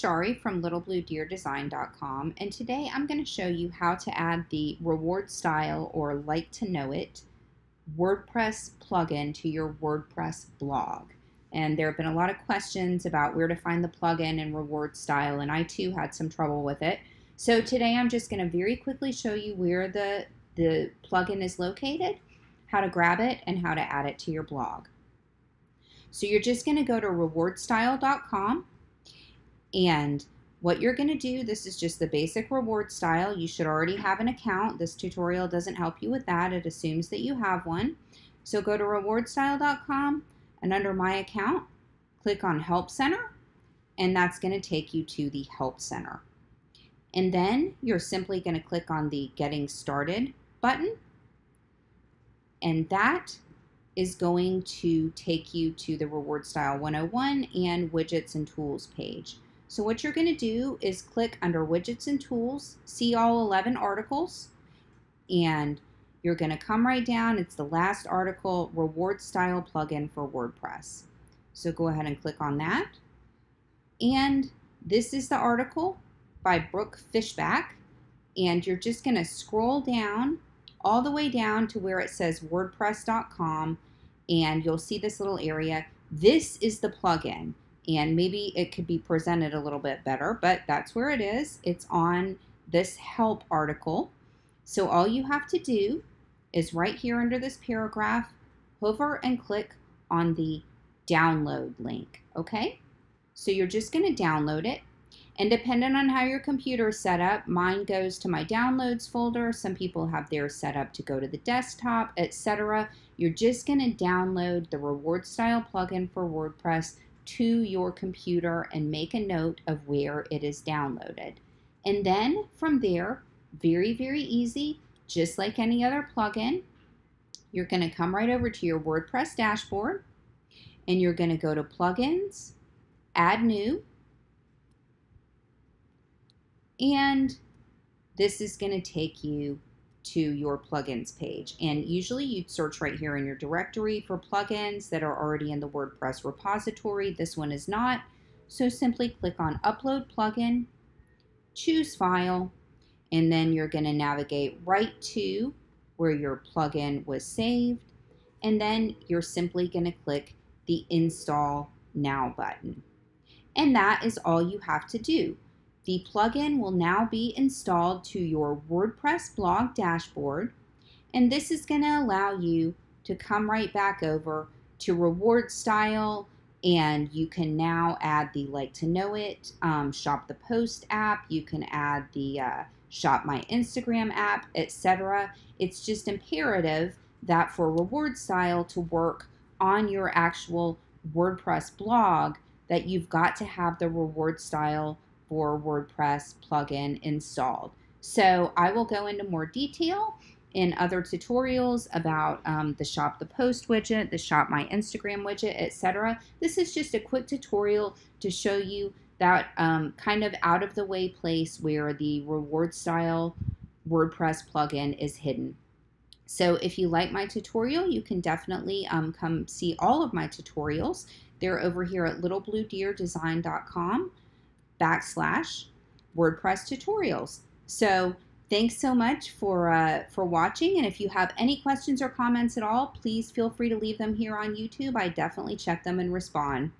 Shari from littlebluedeerdesign.com and today I'm going to show you how to add the RewardStyle or like to know it WordPress plugin to your WordPress blog. And there have been a lot of questions about where to find the plugin and RewardStyle and I too had some trouble with it. So today I'm just going to very quickly show you where the, the plugin is located, how to grab it, and how to add it to your blog. So you're just going to go to rewardstyle.com and what you're going to do, this is just the basic RewardStyle. You should already have an account. This tutorial doesn't help you with that. It assumes that you have one. So go to rewardstyle.com and under My Account, click on Help Center, and that's going to take you to the Help Center. And then you're simply going to click on the Getting Started button, and that is going to take you to the Reward Style 101 and Widgets and Tools page. So what you're going to do is click under Widgets and Tools, see all 11 articles, and you're going to come right down. It's the last article, Reward Style Plugin for WordPress. So go ahead and click on that. And this is the article by Brooke Fishback. And you're just going to scroll down all the way down to where it says WordPress.com. And you'll see this little area. This is the plugin and maybe it could be presented a little bit better, but that's where it is. It's on this help article. So all you have to do is right here under this paragraph, hover and click on the download link, okay? So you're just going to download it. And depending on how your computer is set up, mine goes to my downloads folder. Some people have theirs set up to go to the desktop, etc. You're just going to download the RewardStyle plugin for WordPress to your computer and make a note of where it is downloaded. And then from there, very, very easy, just like any other plugin, you're going to come right over to your WordPress dashboard and you're going to go to Plugins, Add New, and this is going to take you to your plugins page. And usually you'd search right here in your directory for plugins that are already in the WordPress repository. This one is not. So simply click on Upload Plugin, choose File, and then you're going to navigate right to where your plugin was saved. And then you're simply going to click the Install Now button. And that is all you have to do. The plugin will now be installed to your WordPress blog dashboard, and this is going to allow you to come right back over to RewardStyle, and you can now add the like to know it, um, shop the post app, you can add the uh, shop my Instagram app, etc. It's just imperative that for RewardStyle to work on your actual WordPress blog that you've got to have the RewardStyle for WordPress plugin installed. So I will go into more detail in other tutorials about um, the Shop the Post widget, the Shop My Instagram widget, etc. This is just a quick tutorial to show you that um, kind of out of the way place where the RewardStyle WordPress plugin is hidden. So if you like my tutorial, you can definitely um, come see all of my tutorials. They're over here at littlebluedeerdesign.com backslash WordPress tutorials. So thanks so much for, uh, for watching. And if you have any questions or comments at all, please feel free to leave them here on YouTube. I definitely check them and respond.